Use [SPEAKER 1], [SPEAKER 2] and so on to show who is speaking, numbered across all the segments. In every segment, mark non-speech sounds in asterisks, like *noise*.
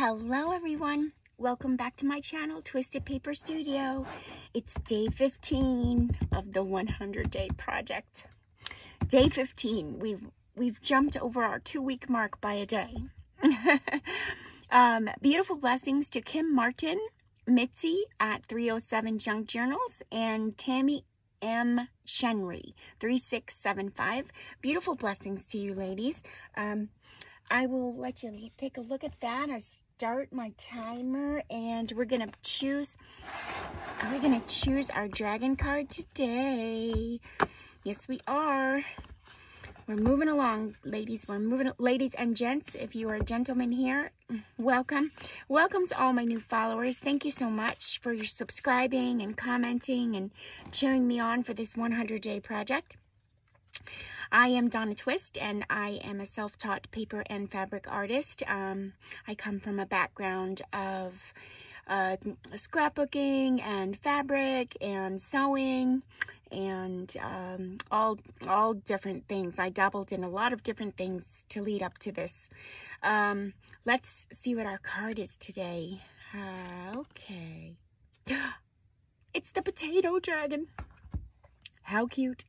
[SPEAKER 1] Hello everyone. Welcome back to my channel, Twisted Paper Studio. It's day 15 of the 100 day project. Day 15. We've we've jumped over our two week mark by a day. *laughs* um, beautiful blessings to Kim Martin, Mitzi at 307 Junk Journals, and Tammy M. Shenry, 3675. Beautiful blessings to you, ladies. Um, I will let you take a look at that. I start my timer and we're to choose, are we're to choose our dragon card today. Yes, we are. We're moving along, ladies. We're moving, ladies and gents. If you are a gentleman here, welcome. Welcome to all my new followers. Thank you so much for your subscribing and commenting and cheering me on for this 100-day project. I am Donna Twist, and I am a self-taught paper and fabric artist. Um, I come from a background of uh, scrapbooking and fabric and sewing and um, all all different things. I dabbled in a lot of different things to lead up to this. Um, let's see what our card is today. Uh, okay. *gasps* It's the potato dragon. How cute.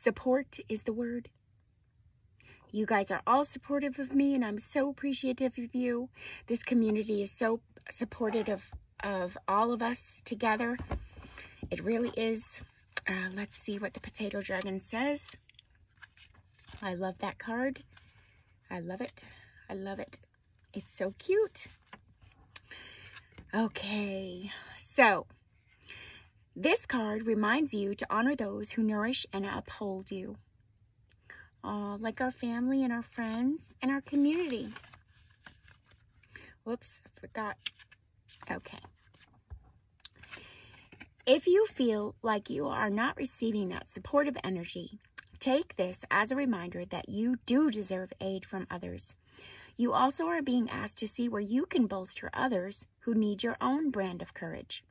[SPEAKER 1] Support is the word. You guys are all supportive of me and I'm so appreciative of you. This community is so supportive of, of all of us together. It really is. Uh, let's see what the potato dragon says. I love that card. I love it. I love it. It's so cute. Okay, so this card reminds you to honor those who nourish and uphold you. Like our family and our friends and our community. Whoops, I forgot. Okay. If you feel like you are not receiving that supportive energy, take this as a reminder that you do deserve aid from others. You also are being asked to see where you can bolster others who need your own brand of courage.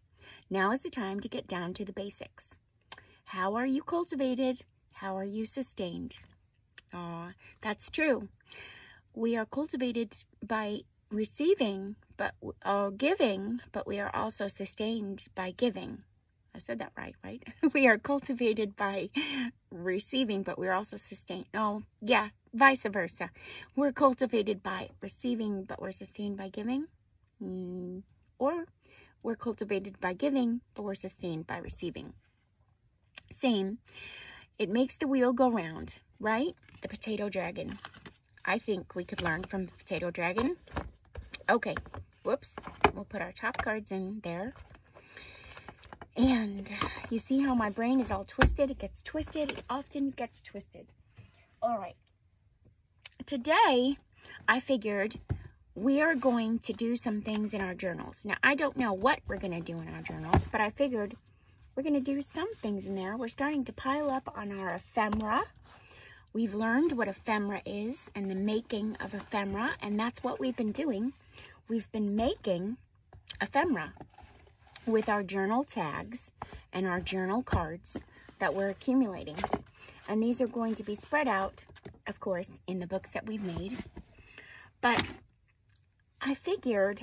[SPEAKER 1] Now is the time to get down to the basics. How are you cultivated? How are you sustained? Ah, that's true. We are cultivated by receiving, but or giving, but we are also sustained by giving. I said that right, right? *laughs* we are cultivated by receiving, but we're also sustained. Oh, yeah, vice versa. We're cultivated by receiving, but we're sustained by giving. Mm, or we're cultivated by giving, but we're sustained by receiving. Same. It makes the wheel go round, right? The potato dragon. I think we could learn from the potato dragon. Okay, whoops. We'll put our top cards in there. And you see how my brain is all twisted? It gets twisted. It often gets twisted. All right. Today, I figured we are going to do some things in our journals. Now, I don't know what we're going to do in our journals, but I figured we're going to do some things in there. We're starting to pile up on our ephemera. We've learned what ephemera is and the making of ephemera, and that's what we've been doing. We've been making ephemera with our journal tags and our journal cards that we're accumulating. And these are going to be spread out, of course, in the books that we've made. But I figured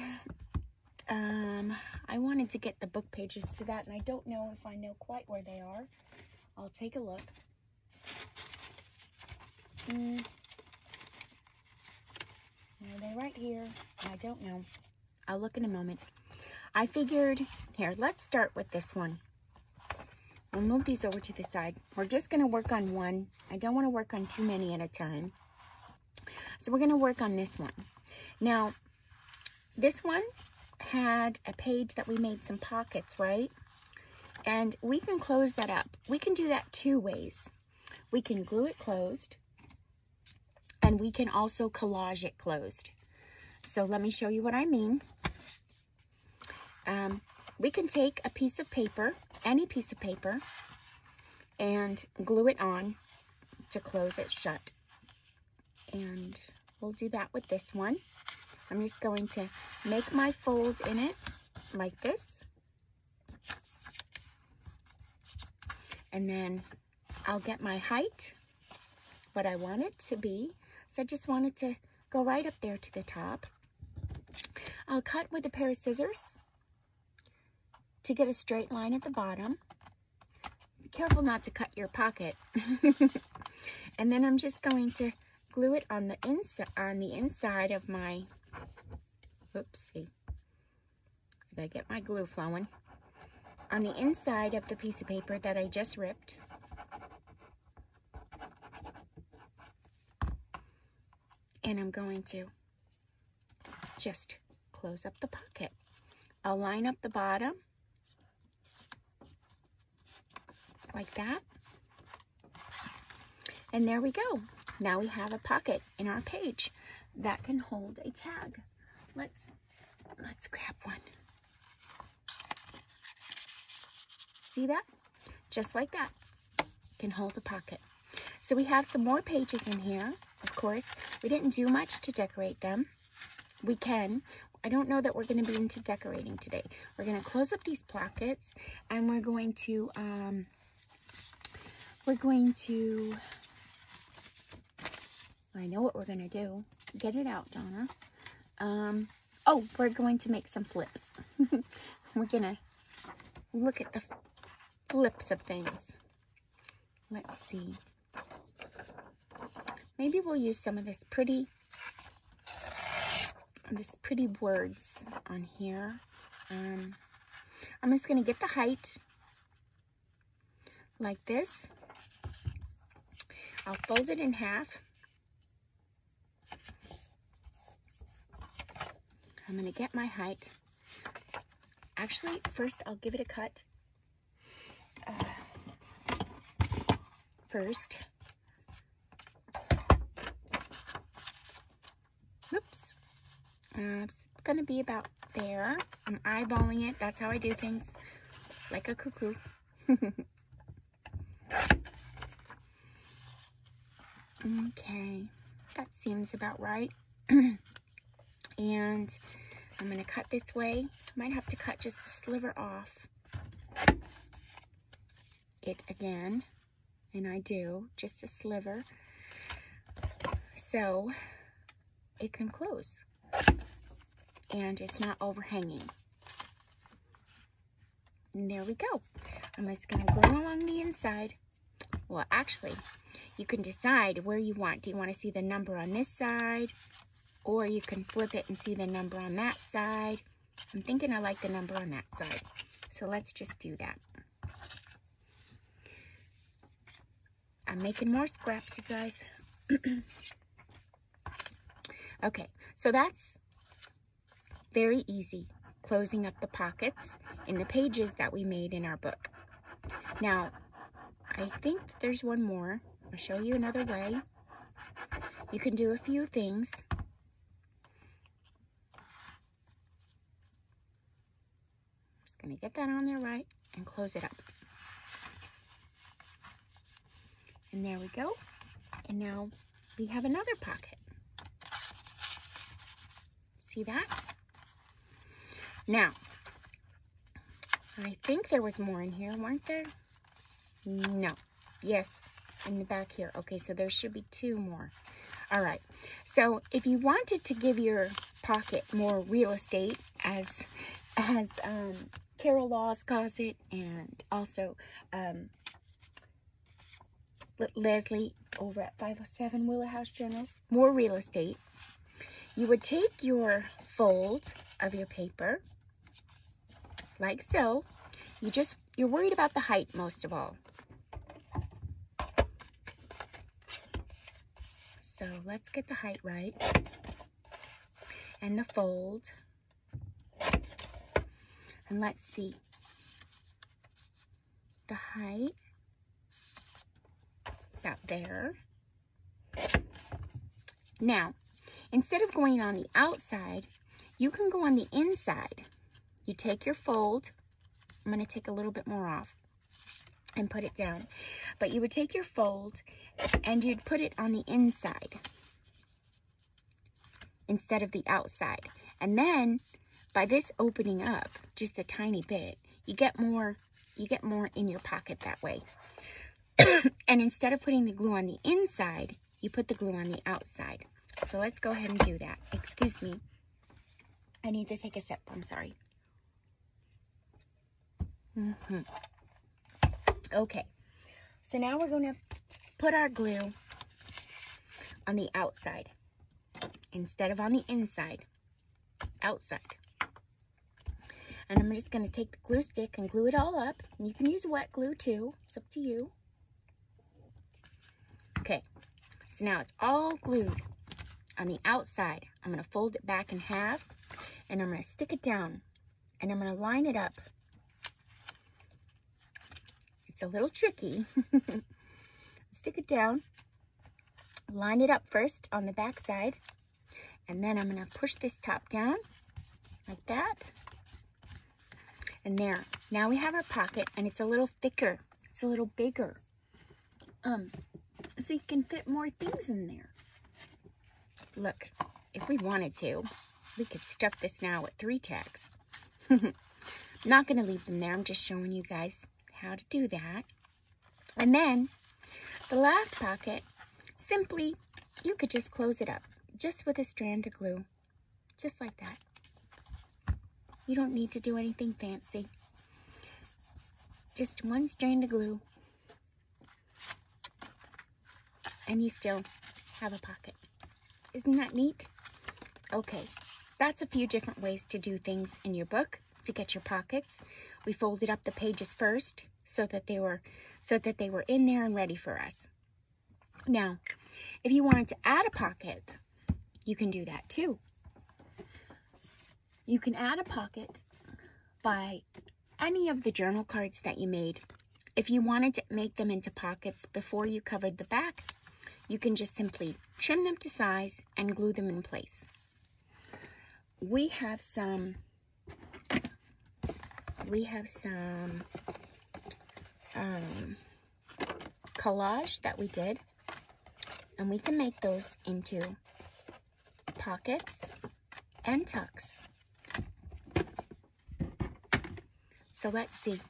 [SPEAKER 1] um, I wanted to get the book pages to that, and I don't know if I know quite where they are. I'll take a look. Mm. Are they right here? I don't know. I'll look in a moment. I figured, here, let's start with this one. We'll move these over to the side. We're just going to work on one. I don't want to work on too many at a time. So we're going to work on this one. Now, this one had a page that we made some pockets, right? And we can close that up. We can do that two ways. We can glue it closed, and we can also collage it closed. So let me show you what I mean. Um, we can take a piece of paper, any piece of paper, and glue it on to close it shut. And we'll do that with this one. I'm just going to make my fold in it like this. And then I'll get my height, what I want it to be. So I just want it to go right up there to the top. I'll cut with a pair of scissors to get a straight line at the bottom. Be careful not to cut your pocket. *laughs* and then I'm just going to glue it on the inside on the inside of my oopsie. I get my glue flowing? On the inside of the piece of paper that I just ripped. And I'm going to just close up the pocket. I'll line up the bottom like that. And there we go. Now we have a pocket in our page that can hold a tag. Let's, let's grab one. See that? Just like that, can hold the pocket. So we have some more pages in here. Of course, we didn't do much to decorate them. We can. I don't know that we're going to be into decorating today. We're going to close up these pockets and we're going to, um, we're going to, I know what we're going to do. Get it out, Donna. Um, oh, we're going to make some flips. *laughs* we're going to look at the flips of things. Let's see. Maybe we'll use some of this pretty, this pretty words on here. Um, I'm just going to get the height like this. I'll fold it in half. I'm to get my height. Actually, first I'll give it a cut. Uh, first. Oops. Uh, it's to be about there. I'm eyeballing it. That's how I do things. Like a cuckoo. *laughs* okay. That seems about right. *clears throat* and I'm going to cut this way. Might have to cut just a sliver off it again. And I do, just a sliver. So it can close. And it's not overhanging. And there we go. I'm just to glue along the inside. Well, actually, you can decide where you want. Do you want to see the number on this side? Or you can flip it and see the number on that side. I'm thinking I like the number on that side. So let's just do that. I'm making more scraps, you guys. *clears throat* okay, so that's very easy, closing up the pockets in the pages that we made in our book. Now, I think there's one more. I'll show you another way. You can do a few things. Going to get that on there right and close it up. And there we go. And now we have another pocket. See that? Now, I think there was more in here, weren't there? No. Yes, in the back here. Okay, so there should be two more. All right. So if you wanted to give your pocket more real estate, as as um, Carol Laws closet and also um, Leslie over at 507 Willow House Journals, more real estate. You would take your fold of your paper, like so. You just, you're worried about the height most of all. So let's get the height right. And the fold. And let's see. The height, about there. Now, instead of going on the outside, you can go on the inside. You take your fold. I'm going to take a little bit more off and put it down. But you would take your fold and you'd put it on the inside instead of the outside. And then by this opening up just a tiny bit, you get more, you get more in your pocket that way. *coughs* and instead of putting the glue on the inside, you put the glue on the outside. So let's go ahead and do that. Excuse me. I need to take a sip. I'm sorry. Mm -hmm. Okay. So now we're going to put our glue on the outside instead of on the inside. Outside. And I'm just going to take the glue stick and glue it all up. You can use wet glue too. It's up to you. Okay. So now it's all glued on the outside. I'm going to fold it back in half and I'm to stick it down and I'm going to line it up. It's a little tricky. *laughs* stick it down, line it up first on the back side, and then I'm going to push this top down like that. And there. Now we have our pocket, and it's a little thicker. It's a little bigger. Um, so you can fit more things in there. Look, if we wanted to, we could stuff this now with three tags. I'm *laughs* not going to leave them there. I'm just showing you guys how to do that. And then the last pocket, simply, you could just close it up just with a strand of glue, just like that. You don't need to do anything fancy. Just one strand of glue. And you still have a pocket. Isn't that neat? Okay, that's a few different ways to do things in your book to get your pockets. We folded up the pages first so that they were so that they were in there and ready for us. Now, if you wanted to add a pocket, you can do that too. You can add a pocket by any of the journal cards that you made. If you wanted to make them into pockets before you covered the back, you can just simply trim them to size and glue them in place. We have some, we have some um, collage that we did. And we can make those into pockets and tucks. So let's see.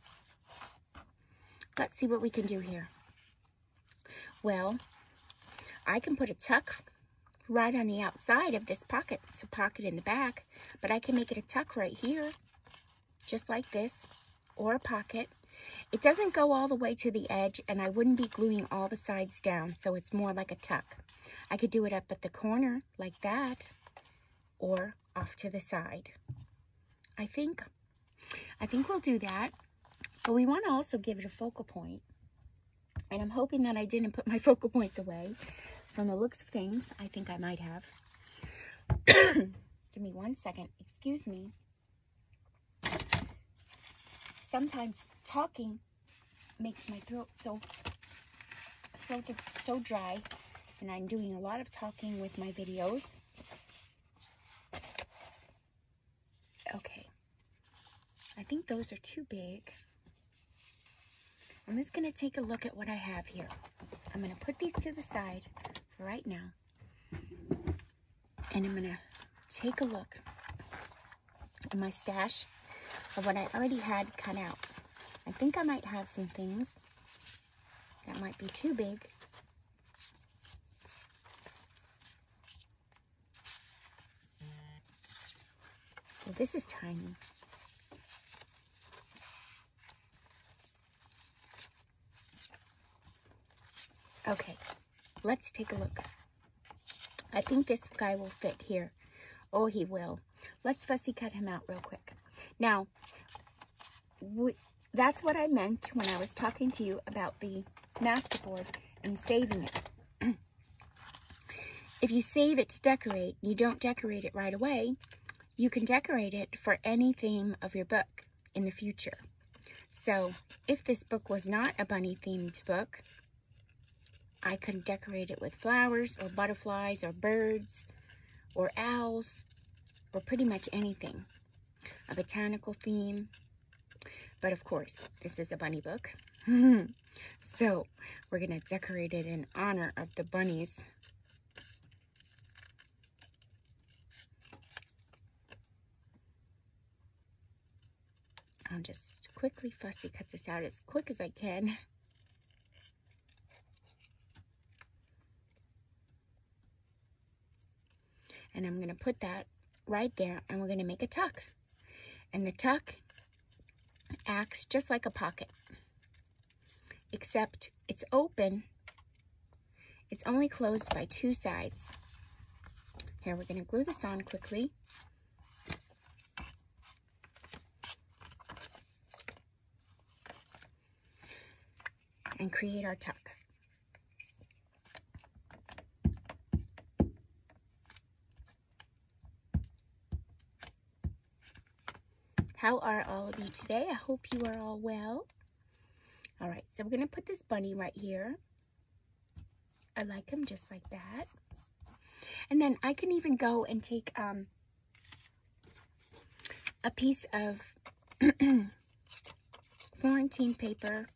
[SPEAKER 1] Let's see what we can do here. Well, I can put a tuck right on the outside of this pocket. It's a pocket in the back, but I can make it a tuck right here, just like this, or a pocket. It doesn't go all the way to the edge, and I wouldn't be gluing all the sides down, so it's more like a tuck. I could do it up at the corner, like that, or off to the side. I think, I think we'll do that, but we want to also give it a focal point. And I'm hoping that I didn't put my *laughs* focal points away. From the looks of things, I think I might have. *clears throat* Give me one second. Excuse me. Sometimes talking makes my throat so so so dry and I'm doing a lot of talking with my videos. Okay. I those are too big. I'm just going to take a look at what I have here. I'm going to put these to the side right now. And I'm going to take a look at my stash of what I already had cut out. I think I might have some things that might be too big. This is tiny. Okay, let's take a look. I think this guy will fit here. Oh, he will. Let's fussy cut him out real quick. Now, we, that's what I meant when I was talking to you about the masterboard and saving it. *clears throat* if you save it to decorate, you don't decorate it right away, you can decorate it for any theme of your book in the future. So if this book was not a bunny themed book, I could decorate it with flowers or butterflies or birds or owls or pretty much anything. A botanical theme, but of course, this is a bunny book. *laughs* so we're going to decorate it in honor of the bunnies. I'll just quickly fussy cut this out as quick as I can. *laughs* And I'm going to put that right there and we're going to make a tuck. And the tuck acts just like a pocket, except it's open. It's only closed by two sides. Here, we're going to glue this on quickly. And create our tuck. How are all of you today? I hope you are all well. All right, so we're going to put this bunny right here. I like him just like that. And then I can even go and take um, a piece of *clears throat* Florentine paper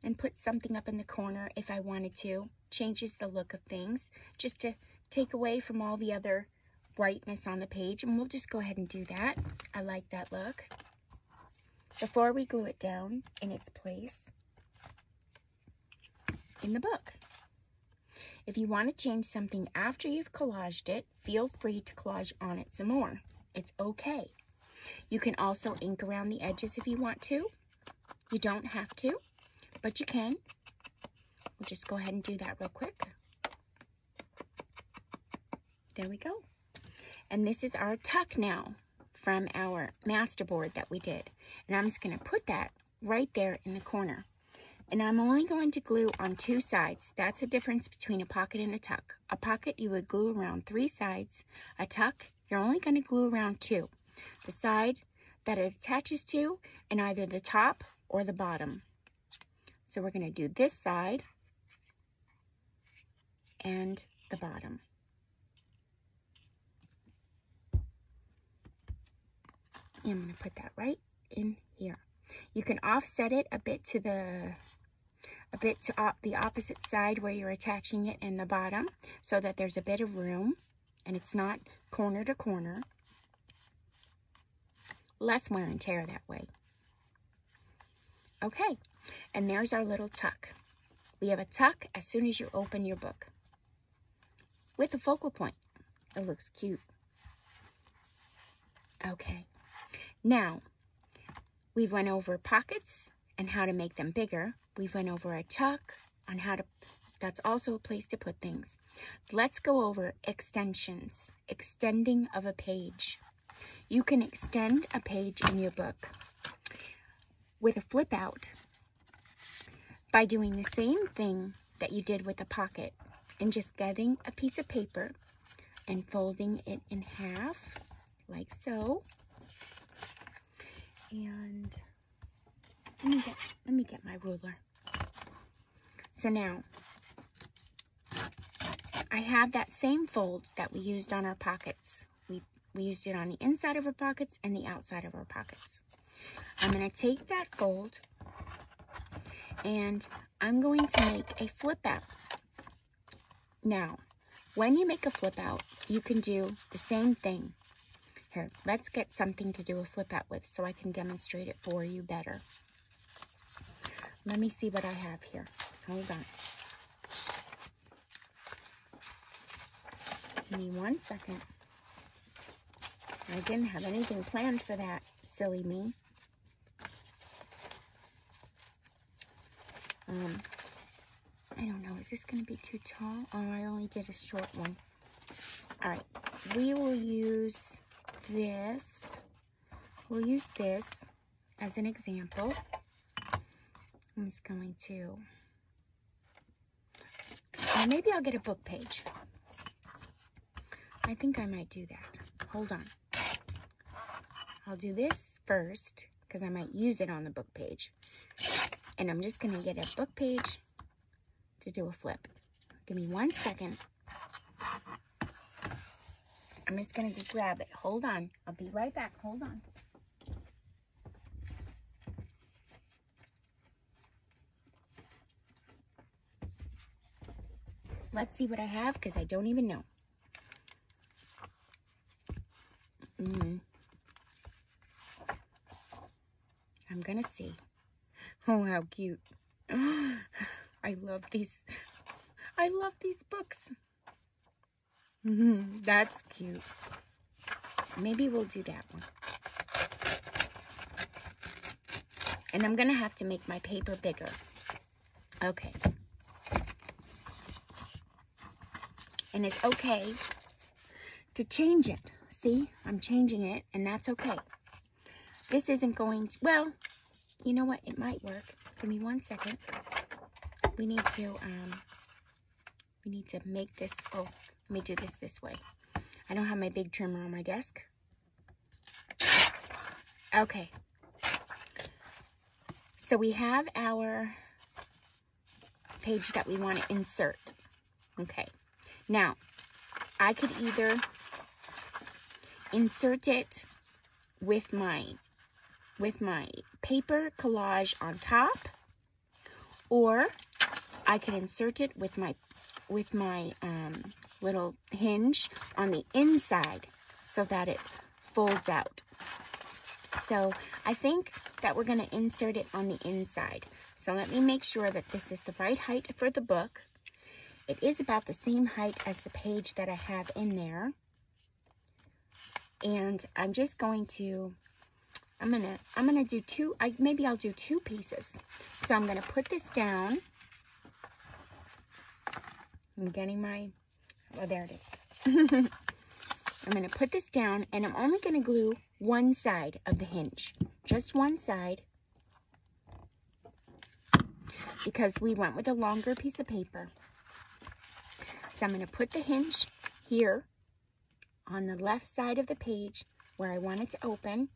[SPEAKER 1] and put something up in the corner if I wanted to. Changes the look of things just to take away from all the other brightness on the page. And we'll just go ahead and do that. I like that look. Before we glue it down in its place in the book. If you want to change something after you've collaged it, feel free to collage on it some more. It's okay. You can also ink around the edges if you want to. You don't have to, but you can. We'll just go ahead and do that real quick. There we go. And this is our tuck now from our masterboard that we did. And I'm just going to put that right there in the corner. And I'm only going to glue on two sides. That's the difference between a pocket and a tuck. A pocket, you would glue around three sides. A tuck, you're only going to glue around two. The side that it attaches to, and either the top or the bottom. So we're going to do this side and the bottom. I'm going to put that right in here. You can offset it a bit to the a bit to op the opposite side where you're attaching it in the bottom so that there's a bit of room and it's not corner to corner. Less wear and tear that way. Okay, and there's our little tuck. We have a tuck as soon as you open your book with a focal point. It looks cute. Okay. Now, we've went over pockets and how to make them bigger. We've went over a tuck on how to, that's also a place to put things. Let's go over extensions, extending of a page. You can extend a page in your book with a flip out by doing the same thing that you did with a pocket and just getting a piece of paper and folding it in half like so and let me get let me get my ruler. So now I have that same fold that we used on our pockets. We we used it on the inside of our pockets and the outside of our pockets. I'm going to take that fold and I'm going to make a flip out. Now, when you make a flip out, you can do the same thing. Let's get something to do a flip out with so I can demonstrate it for you better. Let me see what I have here. Hold on. Give me one second. I didn't have anything planned for that, silly me. Um, I don't know. Is this going to be too tall? Oh, I only did a short one. All right. We will use this, we'll use this as an example. I'm just going to, maybe I'll get a book page. I think I might do that. Hold on. I'll do this first because I might use it on the book page. And I'm just going to get a book page to do a flip. Give me one second. I'm just going to grab it. Hold on. I'll be right back. Hold on. Let's see what I have because I don't even know. Mm. I'm going to see. Oh, how cute. *gasps* I love these. I love these books. Mm-hmm. That's cute. maybe we'll do that one. And I'm going to have to make my paper bigger. Okay. And it's okay to change it. See, I'm changing it, and that's okay. This isn't going to, well, you know what? It might work. Give me one second. We need to, um, we need to make this, oh, let me do this this way. I don't have my big trimmer on my desk. Okay. So we have our page that we want to insert. Okay. Now, I could either insert it with my with my paper collage on top or I could insert it with my with my um, little hinge on the inside so that it folds out. So I think that we're going to insert it on the inside. So let me make sure that this is the right height for the book. It is about the same height as the page that I have in there. And I'm just going to, I'm going to, I'm going to do two, I, maybe I'll do two pieces. So I'm going to put this down. I'm getting my, oh, there it is. I'm going to put this down and I'm only going to glue one side of the hinge. Just one side because we went with a longer piece of paper. So I'm going to put the hinge here on the left side of the page where I want it to open.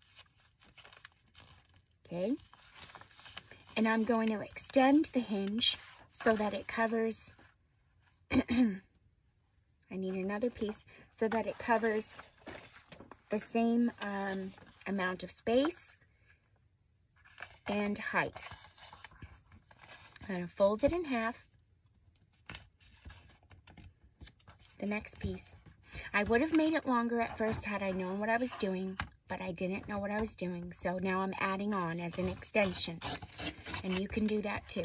[SPEAKER 1] Okay. And I'm going to extend the hinge so that it covers, *clears throat* I need another piece, so that it covers the same um, amount of space and height. I'm going to fold it in half. The next piece. I would have made it longer at first had I known what I was doing, but I didn't know what I was doing. So now I'm adding on as an extension. And you can do that too.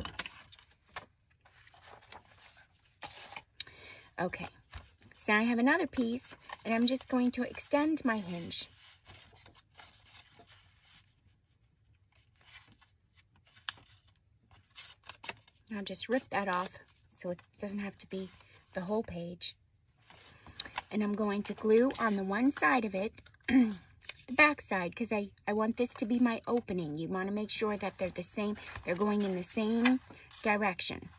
[SPEAKER 1] Okay, so now I have another piece, and I'm just going to extend my hinge. I'll just rip that off so it doesn't have to be the whole page. And I'm going to glue on the one side of it, *clears throat* the back side, because I, I want this to be my opening. You want to make sure that they're the same, they're going in the same direction.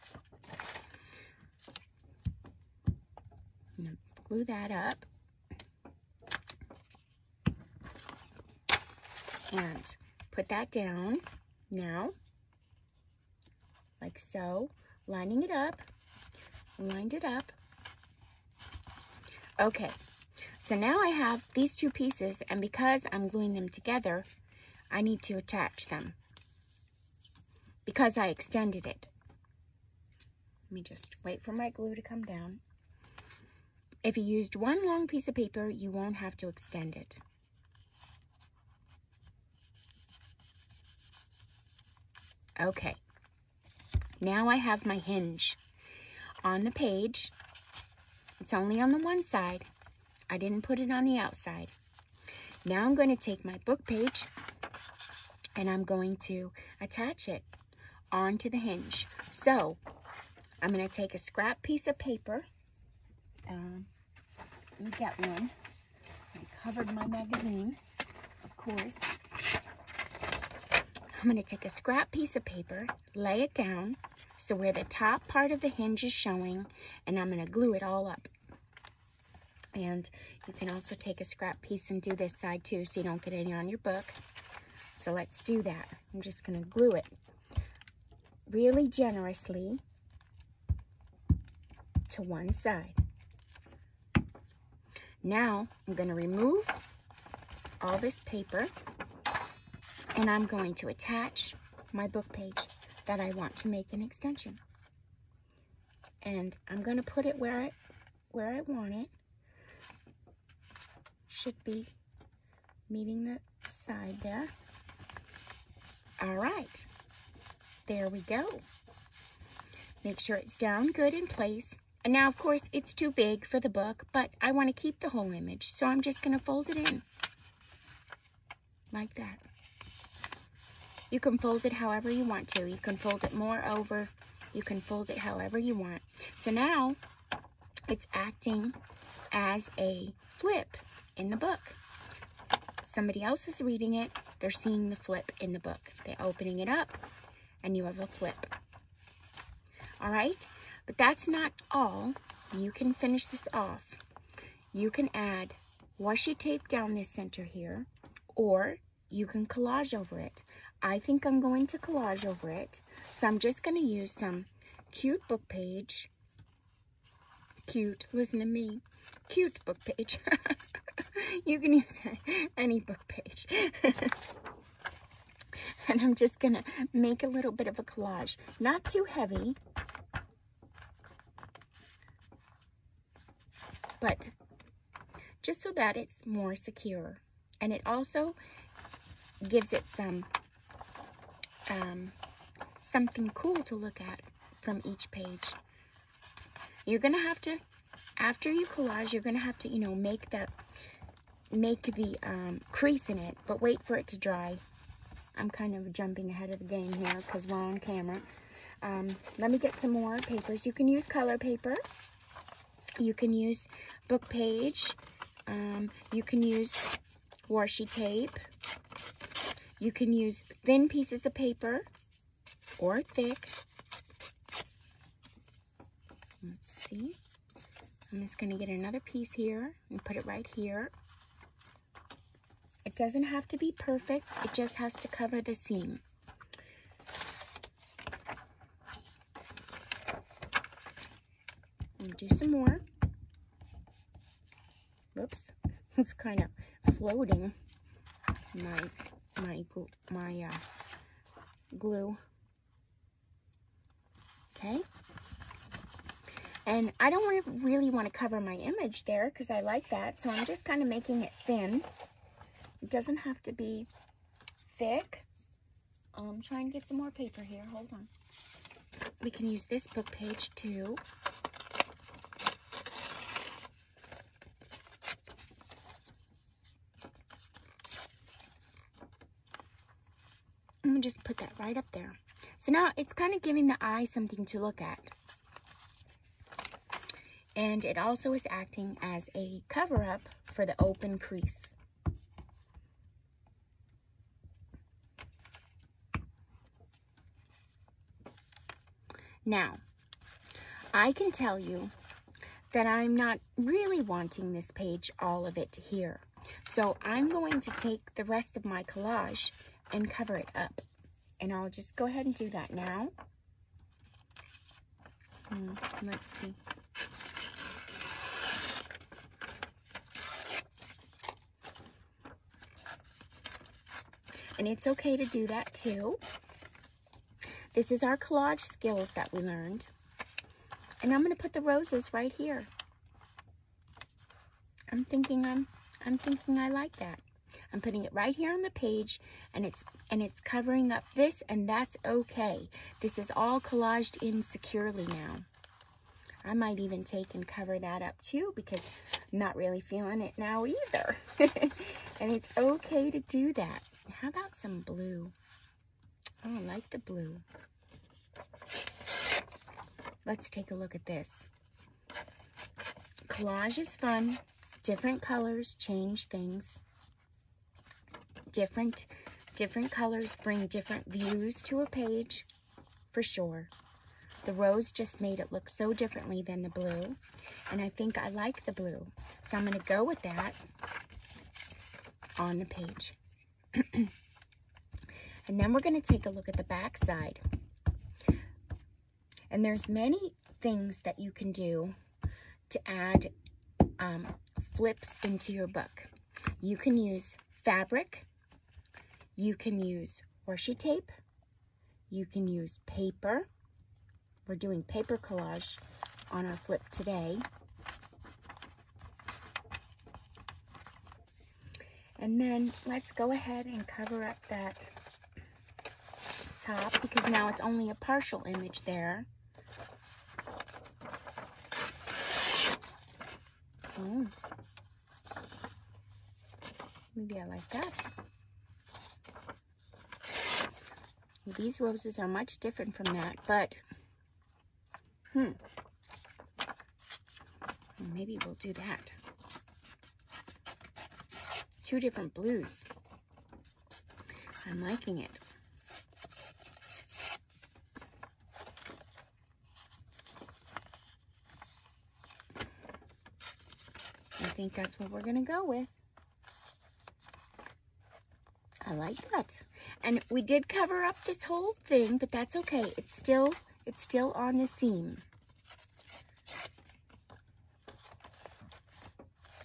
[SPEAKER 1] Glue that up. And put that down now like so, lining it up, lined it up. Okay, so now I have these two pieces, and because I'm gluing them together, I need to attach them because I extended it. Let me just wait for my glue to come down. If you used one long piece of paper, you won't have to extend it. Okay, now I have my hinge on the page. It's only on the one side. I didn't put it on the outside. Now I'm going to take my book page and I'm going to attach it onto the hinge. So I'm going to take a scrap piece of paper. Um, me get one. I covered my magazine, of course. I'm going to take a scrap piece of paper, lay it down, so where the top part of the hinge is showing, and I'm going to glue it all up. And you can also take a scrap piece and do this side too, so you don't get any on your book. So let's do that. I'm just going to glue it really generously to one side. Now, I'm going to remove all this paper and I'm going to attach my book page that I want to make an extension. And I'm going to put it where I, where I want it. Should be meeting the side there. All right, there we go. Make sure it's down good in place. And now, of course, it's too big for the book, but I want to keep the whole image, so I'm just going to fold it in. like that. You can fold it however you want to. You can fold it more over. You can fold it however you want. So now it's acting as a flip in the book. Somebody else is reading it. They're seeing the flip in the book. They're opening it up and you have a flip. All right? But that's not all. You can finish this off. You can add washi tape down this center here or you can collage over it. I think I'm going to collage over it. So I'm just going to use some cute book page. Cute, listen to me. Cute book page. *laughs* you can use any book page. *laughs* and I'm just going to make a little bit of a collage. Not too heavy. But just so that it's more secure. And it also gives it some um, something cool to look at from each page. You're to have to, after you collage, you're to have to, you know, make that, make the um, crease in it, but wait for it to dry. I'm kind of jumping ahead of the game here because we're on camera. Um, let me get some more papers. You can use color paper. You can use book page. Um, you can use washi tape. You can use thin pieces of paper or thick. Let's see. I'm just going to get another piece here and put it right here. It doesn't have to be perfect. It just has to cover the seam. And do some more. Whoops. *laughs* It's kind of floating. My my my uh, glue. Okay. And I don't really want to cover my image there because I like that. So I'm just kind of making it thin. It doesn't have to be thick. I'm trying to get some more paper here. Hold on. We can use this book page too. Just put that right up there. So now it's kind of giving the eye something to look at. And it also is acting as a cover-up for the open crease. Now, I can tell you that I'm not really wanting this page, all of it here. So I'm going to take the rest of my collage and cover it up. And I'll just go ahead and do that now. Hmm, let's see. And it's okay to do that too. This is our collage skills that we learned. And I'm going to put the roses right here. I'm thinking I'm I'm thinking I like that. I'm putting it right here on the page and it's and it's covering up this and that's okay. This is all collaged in securely now. I might even take and cover that up too because I'm not really feeling it now either. *laughs* and it's okay to do that. How about some blue? Oh, I like the blue. Let's take a look at this. Collage is fun. Different colors change things different, different colors bring different views to a page, for sure. The rose just made it look so differently than the blue. And I think I like the blue. So I'm going to go with that on the page. *clears throat* and then we're going to take a look at the back side. And there's many things that you can do to add um, flips into your book. You can use fabric you can use washi tape. You can use paper. We're doing paper collage on our flip today. And then let's go ahead and cover up that top because now it's only a partial image there. Oh. Maybe I like that. These roses are much different from that, but hmm. Maybe we'll do that. Two different blues. I'm liking it. I think that's what we're going to go with. I like that. And we did cover up this whole thing, but that's okay. It's still, it's still on the seam.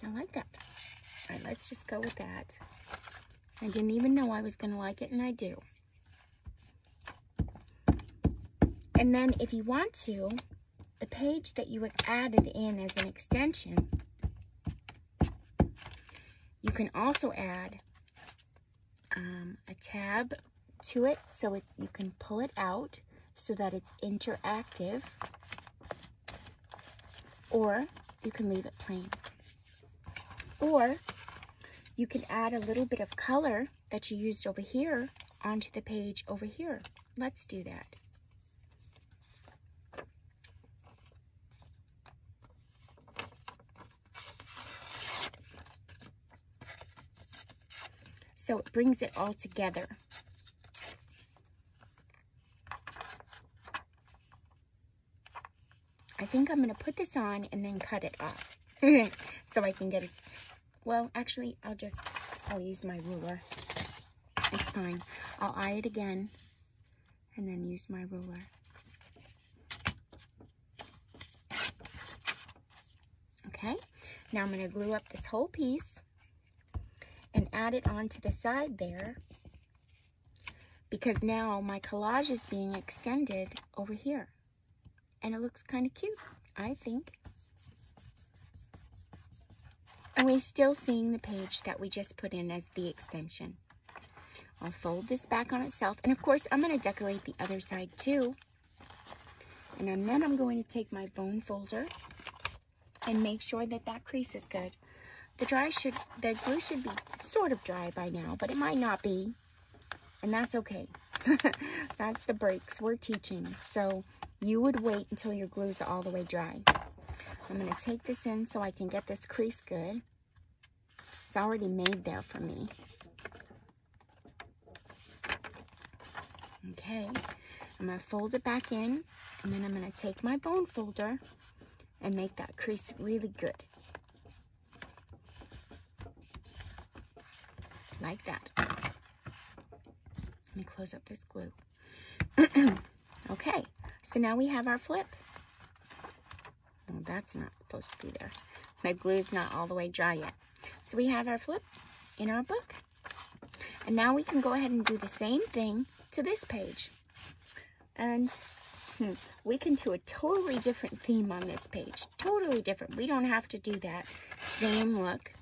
[SPEAKER 1] I like that. All right, let's just go with that. I didn't even know I was going to like it, and I do. And then if you want to, the page that you have added in as an extension, you can also add um, a tab to it so it, you can pull it out so that it's interactive or you can leave it plain. Or you can add a little bit of color that you used over here onto the page over here. Let's do that. So it brings it all together. I think I'm going to put this on and then cut it off. *laughs* so I can get a, well, actually, I'll just, I'll use my ruler. It's fine. I'll eye it again and then use my ruler. Okay, now I'm going to glue up this whole piece add it onto the side there because now my collage is being extended over here. And it looks kind of cute, I think. And we're still seeing the page that we just put in as the extension. I'll fold this back on itself. And of course, I'm going to decorate the other side too. And then I'm going to take my bone folder and make sure that that crease is good. The dry should, the glue should be sort of dry by now, but it might not be. And that's okay. *laughs* that's the breaks we're teaching. So you would wait until your glue is all the way dry. I'm going to take this in so I can get this crease good. It's already made there for me. Okay, I'm going to fold it back in, and then I'm going to take my bone folder and make that crease really good. Like that. Let me close up this glue. *clears throat* okay, so now we have our flip. Oh, that's not supposed to be there. My glue is not all the way dry yet. So we have our flip in our book. And now we can go ahead and do the same thing to this page. And hmm, we can do a totally different theme on this page. Totally different. We don't have to do that same look.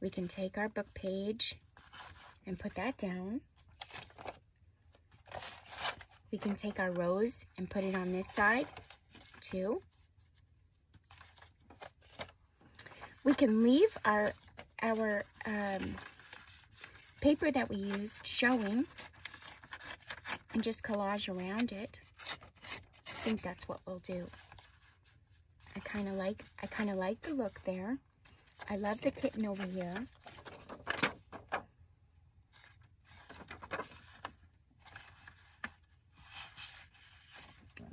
[SPEAKER 1] We can take our book page and put that down. We can take our rose and put it on this side too. We can leave our, our um, paper that we used showing and just collage around it. I think that's what we'll do. I kind of like, I kind of like the look there. I love the kitten over here.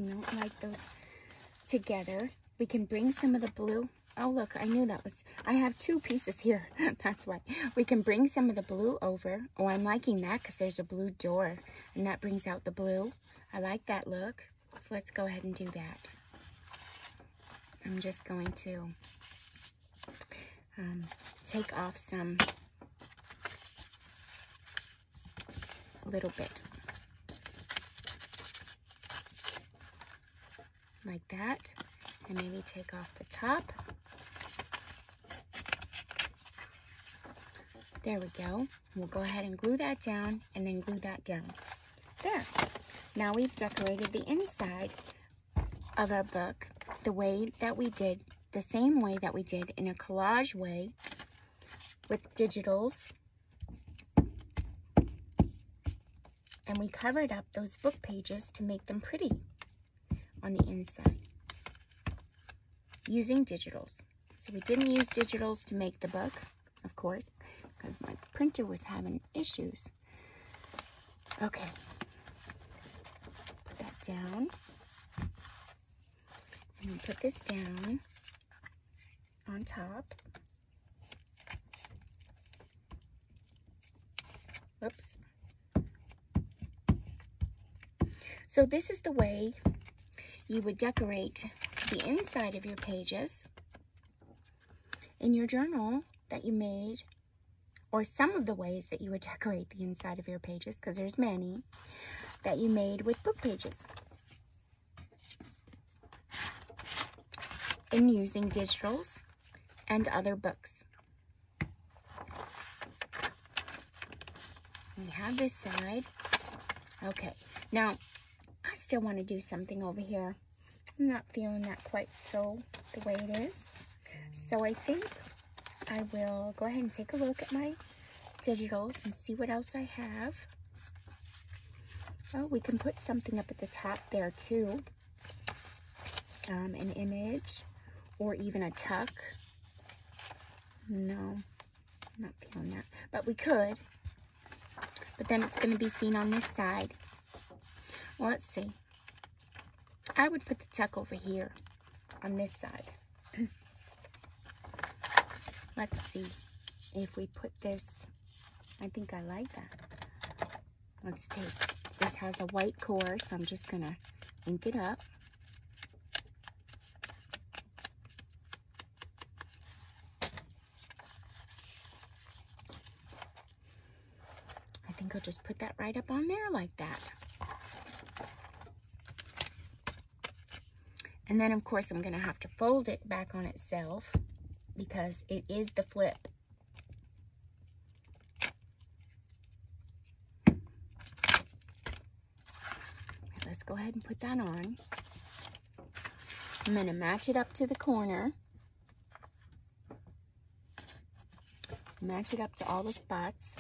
[SPEAKER 1] Don't like those together. We can bring some of the blue. Oh, look, I knew that was, I have two pieces here. *laughs* That's why. We can bring some of the blue over. Oh, I'm liking that because there's a blue door and that brings out the blue. I like that look. So let's go ahead and do that. I'm just going to um, take off some little bit. Like that. And maybe take off the top. There we go. We'll go ahead and glue that down and then glue that down. There. Now we've decorated the inside of our book the way that we did, the same way that we did in a collage way with digitals and we covered up those book pages to make them pretty on the inside using digitals. So we didn't use digitals to make the book, of course, because my printer was having issues. Okay. Put that down. And put this down on top. Whoops. So this is the way you would decorate the inside of your pages in your journal that you made or some of the ways that you would decorate the inside of your pages because there's many that you made with book pages in using digitals and other books. We have this side. Okay, now still want to do something over here. I'm not feeling that quite so the way it is. So I think I will go ahead and take a look at my digitals and see what else I have. Oh, we can put something up at the top there too. Um, an image or even a tuck. No, not feeling that. But we could. But then it's going to be seen on this side. Let's see. I would put the tuck over here on this side. *clears throat* let's see if we put this. I think I like that. Let's take, this has a white core, so I'm just going to ink it up. I think I'll just put that right up on there like that. And then, of course, I'm going to have to fold it back on itself because it is the flip. Let's go ahead and put that on. I'm to match it up to the corner. Match it up to all the spots.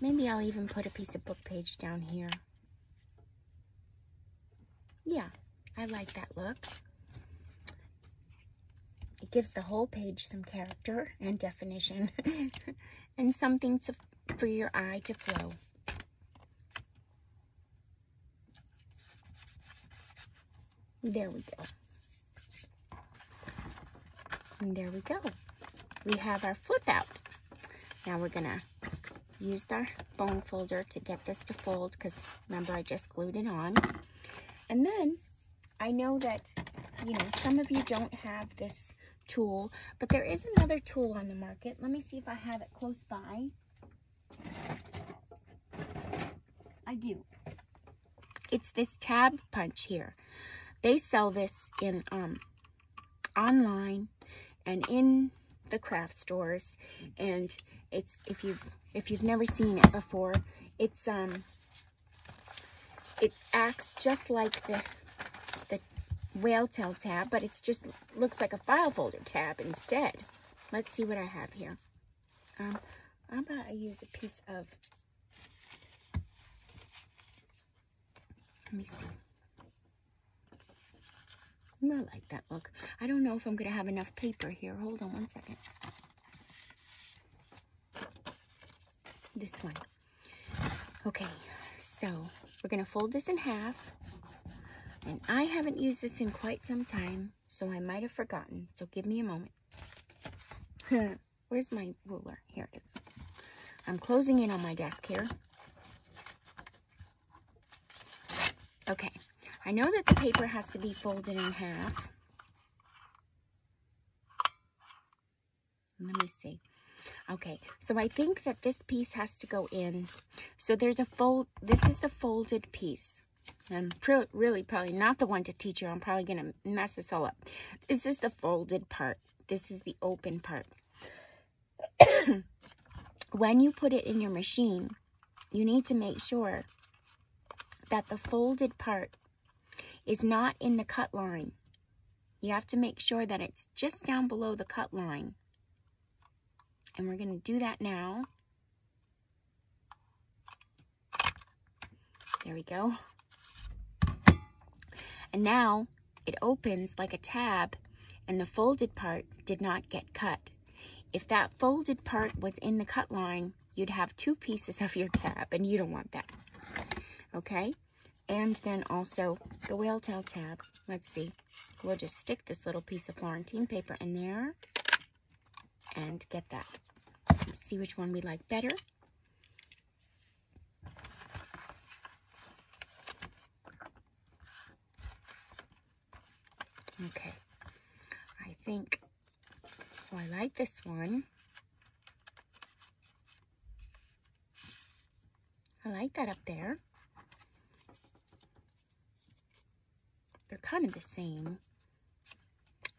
[SPEAKER 1] Maybe I'll even put a piece of book page down here. Yeah, I like that look. It gives the whole page some character and definition *laughs* and something to for your eye to flow. There we go. And there we go. We have our flip out. Now we're gonna used our bone folder to get this to fold because remember I just glued it on. And then I know that, you know, some of you don't have this tool, but there is another tool on the market. Let me see if I have it close by. I do. It's this tab punch here. They sell this in um, online and in the craft stores and it's if you've if you've never seen it before. It's, um, it acts just like the, the whale tail tab, but it's just looks like a file folder tab instead. Let's see what I have here. Um, how about I use a piece of, let me see. I like that look. I don't know if I'm going to have enough paper here. Hold on one second. This one. Okay, so we're going to fold this in half. And I haven't used this in quite some time, so I might have forgotten. So give me a moment. *laughs* Where's my ruler? Here it is. I'm closing in on my desk here. Okay, I know that the paper has to be folded in half. Let me see. Okay, so I think that this piece has to go in. So there's a fold, this is the folded piece. I'm really probably not the one to teach you. I'm probably going to mess this all up. This is the folded part. This is the open part. *coughs* when you put it in your machine, you need to make sure that the folded part is not in the cut line. You have to make sure that it's just down below the cut line And we're going to do that now. There we go. And now it opens like a tab and the folded part did not get cut. If that folded part was in the cut line, you'd have two pieces of your tab and you don't want that. Okay? And then also the whale tail tab. Let's see. We'll just stick this little piece of Florentine paper in there and get that. See which one we like better. Okay, I think, oh, I like this one. I like that up there. They're kind of the same.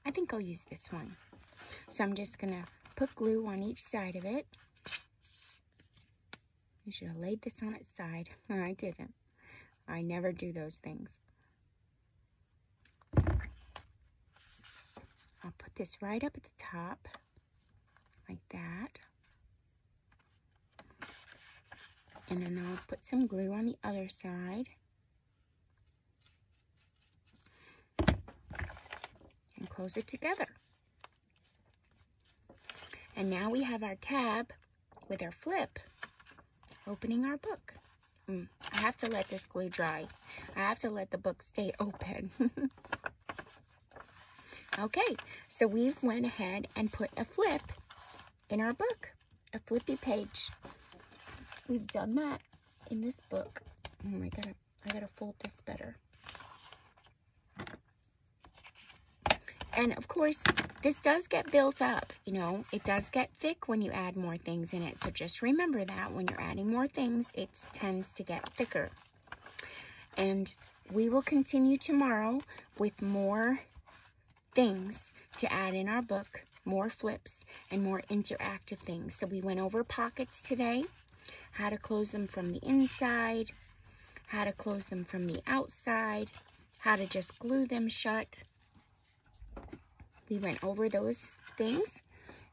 [SPEAKER 1] I think I'll use this one. So I'm just going to put glue on each side of it. I should have laid this on its side. *laughs* I didn't. I never do those things. I'll put this right up at the top, like that. And then I'll put some glue on the other side. And close it together. And now we have our tab with our flip opening our book. Mm, I have to let this glue dry. I have to let the book stay open. *laughs* Okay, so we've went ahead and put a flip in our book, a flippy page. We've done that in this book. Oh, my gotta, I gotta fold this better. And of course, this does get built up, you know, it does get thick when you add more things in it. So just remember that when you're adding more things, it tends to get thicker. And we will continue tomorrow with more things to add in our book, more flips and more interactive things. So we went over pockets today, how to close them from the inside, how to close them from the outside, how to just glue them shut. We went over those things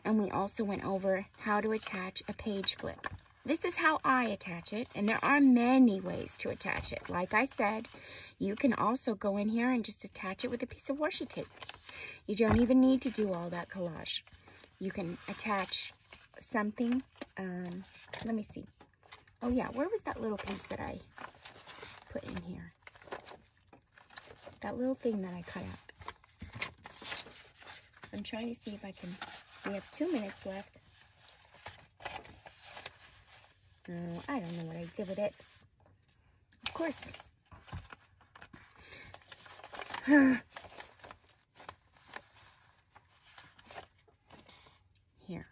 [SPEAKER 1] and we also went over how to attach a page flip. This is how I attach it, and there are many ways to attach it. Like I said, you can also go in here and just attach it with a piece of washi tape. You don't even need to do all that collage. You can attach something. Um, let me see. Oh yeah, where was that little piece that I put in here? That little thing that I cut out. I'm trying to see if I can, we have two minutes left. Oh, I don't know what I did with it. Of course. *sighs* Here.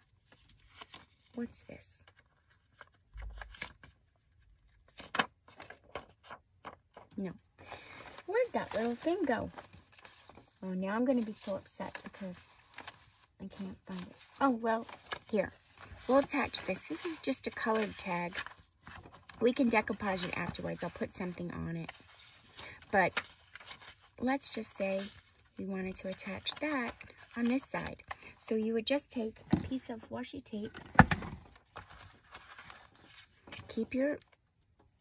[SPEAKER 1] What's this? No. Where'd that little thing go? Oh, now I'm going to be so upset because I can't find it. Oh, well, here. We'll attach this. This is just a colored tag. We can decoupage it afterwards. I'll put something on it. But let's just say we wanted to attach that on this side. So you would just take a piece of washi tape. Keep your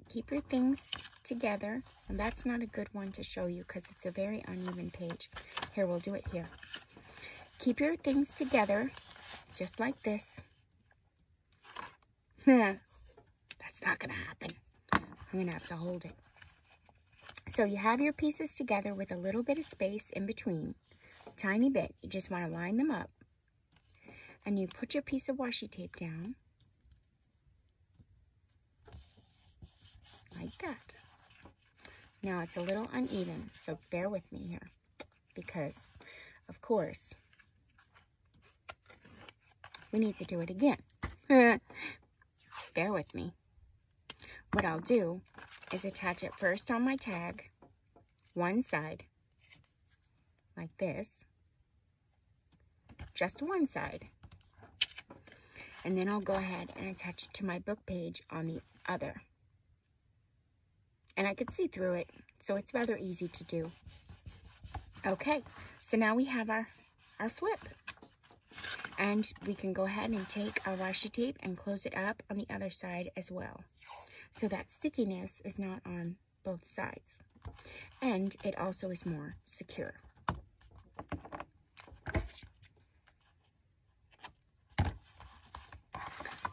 [SPEAKER 1] keep your things together. And that's not a good one to show you because it's a very uneven page. Here, we'll do it here. Keep your things together just like this. *laughs* That's not going to happen. I'm going to have to hold it. So you have your pieces together with a little bit of space in between. Tiny bit. You just want to line them up. And you put your piece of washi tape down. Like that. Now it's a little uneven, so bear with me here. Because, of course, we need to do it again. *laughs* bear with me. What I'll do is attach it first on my tag, one side, like this, just one side. And then I'll go ahead and attach it to my book page on the other. And I could see through it, so it's rather easy to do. Okay, so now we have our, our flip. And we can go ahead and take our washi tape and close it up on the other side as well. So that stickiness is not on both sides. And it also is more secure.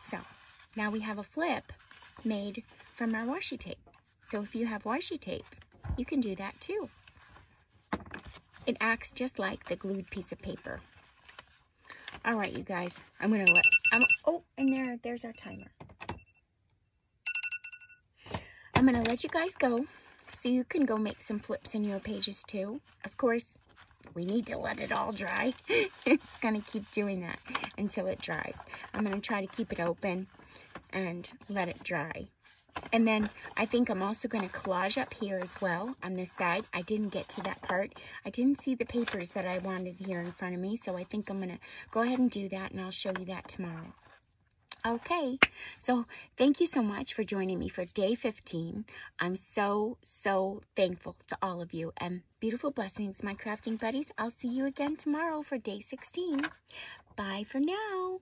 [SPEAKER 1] So now we have a flip made from our washi tape. So if you have washi tape, you can do that too. It acts just like the glued piece of paper. All right, you guys, I'm gonna let, I'm, oh, and there, there's our timer. I'm gonna let you guys go so you can go make some flips in your pages too. Of course, we need to let it all dry. *laughs* it's gonna keep doing that until it dries. I'm gonna try to keep it open and let it dry. And then I think I'm also going to collage up here as well on this side. I didn't get to that part. I didn't see the papers that I wanted here in front of me, so I think I'm going to go ahead and do that, and I'll show you that tomorrow. Okay, so thank you so much for joining me for day 15. I'm so, so thankful to all of you. And beautiful blessings, my crafting buddies. I'll see you again tomorrow for day 16. Bye for now.